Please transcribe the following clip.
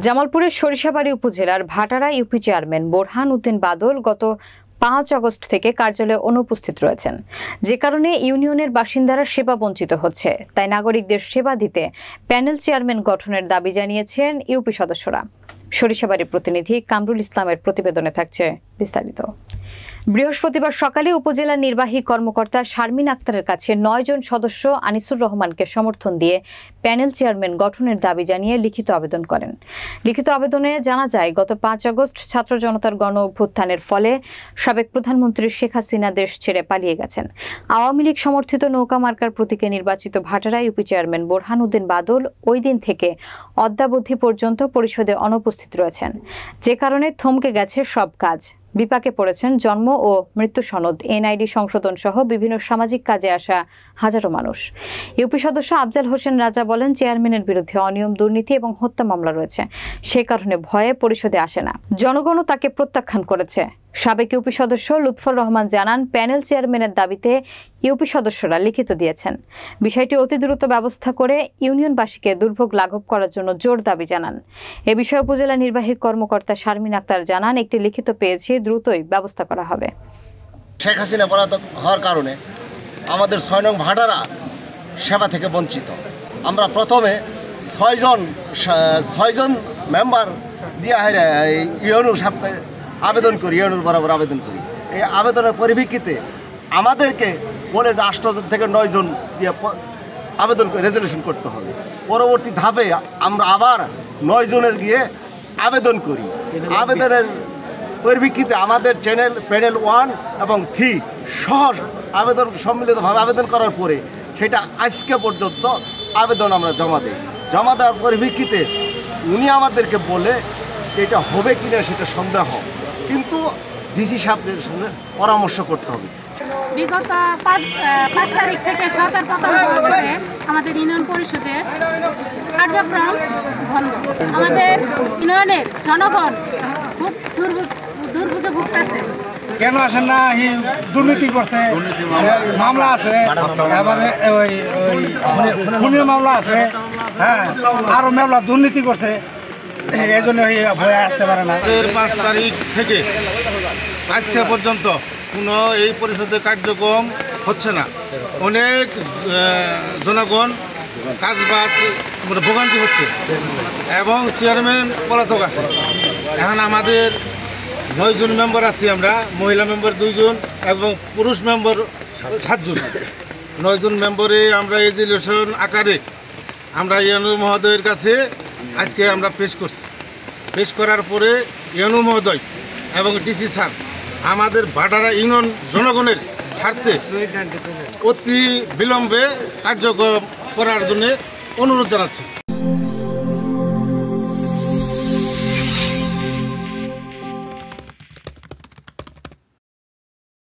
জামালপুরের সরিষাবাড়ি উপজেলার Bhatara UP chairman Borhan Uddin Badal গত পাঁচ আগস্ট থেকে কার্যালয়ে অনুপস্থিত রয়েছেন। যে কারণে ইউনিয়নের বাসিন্দারা সেবা বঞ্চিত হচ্ছে। তাই নাগরিকদের সেবা দিতে প্যানেল চেয়ারম্যান গঠনের দাবি জানিয়েছেন ইউপি সদস্যরা। সরিষাবাড়ির প্রতিনিধি কামরুল ইসলামের প্রতিবেদনে থাকছে বিস্তারিত। বৃহস্পতিবার সকালে উপজেলা নির্বাহী কর্মকর্তা শারমিন আক্তারের কাছে নয় জন সদস্য আনিসুর রহমানকে সমর্থন দিয়ে প্যানেল চেয়ারম্যান গঠনের দাবি জানিয়ে লিখিত আবেদন করেন। লিখিত আবেদনে জানা যায়, গত পাঁচ আগস্ট ছাত্র জনতার গণ অভ্যুত্থানের ফলে সাবেক প্রধানমন্ত্রী শেখ হাসিনা দেশ ছেড়ে পালিয়ে গেছেন। আওয়ামী লীগ সমর্থিত নৌকা মার্কার প্রতীকে নির্বাচিত ভাটারা ইউপি চেয়ারম্যান বোরহান উদ্দিন বাদল ওই দিন থেকে অদ্যাবধি পর্যন্ত পরিষদে অনুপস্থিত রয়েছেন। যে কারণে থমকে গেছে সব কাজ। বিপাকে পড়েছেন জন্ম ও মৃত্যু সনদ, এনআইডি সংশোধন সহ বিভিন্ন সামাজিক কাজে আসা হাজারো মানুষ। ইউপি সদস্য আফজাল হোসেন রাজা বলেন, চেয়ারম্যানের বিরুদ্ধে অনিয়ম, দুর্নীতি এবং হত্যা মামলা রয়েছে। সে কারণে ভয়ে পরিষদে আসে না। জনগণও তাকে প্রত্যাখ্যান করেছে। সাবেক ইউপি সদস্য লুৎফর রহমান জানান, প্যানেল চেয়ারম্যানের দাবিতে ইউপি সদস্যরা লিখিত দিয়েছেন। বিষয়টি অতি দ্রুত ব্যবস্থা করে ইউনিয়নবাসীকে দুর্ভোগ লাঘব করার জন্য জোর দাবি জানান। এ বিষয়ে উপজেলা নির্বাহী কর্মকর্তা শারমিন আক্তার জানান, একটি লিখিত পেয়েছি, দ্রুতই ব্যবস্থা করা হবে। শেখ হাসিনা পলাতক হওয়ার কারণে আমাদের ছয় নং ভাটারা সেবা থেকে বঞ্চিত। আমরা প্রথমে ছয়জন ছয়জন মেম্বার দিয়ে সামনে আবেদন করি ইউনুর বরাবর আবেদন করি। এই আবেদনের পরিপ্রেক্ষিতে আমাদেরকে বলে যে আষ্টজন থেকে নয়জন দিয়ে আবেদন করে রেজলিউশন করতে হবে। পরবর্তী ধাপে আমরা আবার নয় জনের গিয়ে আবেদন করি। আবেদনের পরিপ্রেক্ষিতে আমাদের চ্যানেল প্যানেল ওয়ান এবং থ্রি সহ আবেদন সম্মিলিতভাবে আবেদন করার পরে সেটা আজকে পর্যন্ত আবেদন আমরা জমা দিই। জমা দেওয়ার পরিপ্রেক্ষিতে উনি আমাদেরকে বলে এটা হবে কি না সেটা সন্দেহ। কিন্তু ডিসি সাহেবের সঙ্গে পরামর্শ করতে হবে। বিগত পাঁচ পাঁচ তারিখ থেকে সরকার পতন আমাদের ইউনিয়ন পরিষদে কার্যক্রম বন্ধ। আমাদের ইউনিয়নের জনগণ খুব দুর্ভোগ ভুগতেছে। কেন আসেন না? এই দুর্নীতি করছে। মামলা আছে। এবারে ওই ওই খুনের মামলা আছে। হ্যাঁ আরও মামলা দুর্নীতি করছে। এই জন্য পাঁচ তারিখ থেকে আজকে পর্যন্ত কোনো এই পরিষদের কার্যক্রম হচ্ছে না। অনেক জনগণ কাজবাজ মানে ভোগান্তি হচ্ছে এবং চেয়ারম্যান পলাতক আছে। এখন আমাদের নয়জন মেম্বার আছি আমরা, মহিলা মেম্বার দুইজন এবং পুরুষ মেম্বার সাতজন। নয়জন মেম্বারে আমরা এই রেজুলেশন আকারে আমরা ইয়ানু মহোদয়ের কাছে আজকে আমরা পেশ করছি। পেশ করার পরে ইয়ানু মহোদয় এবং ডিসি স্যার আমাদের ভাটারা ইউনিয়ন জনগণের স্বার্থে অতি বিলম্বে কার্যক্রম করার জন্য অনুরোধ জানাচ্ছি।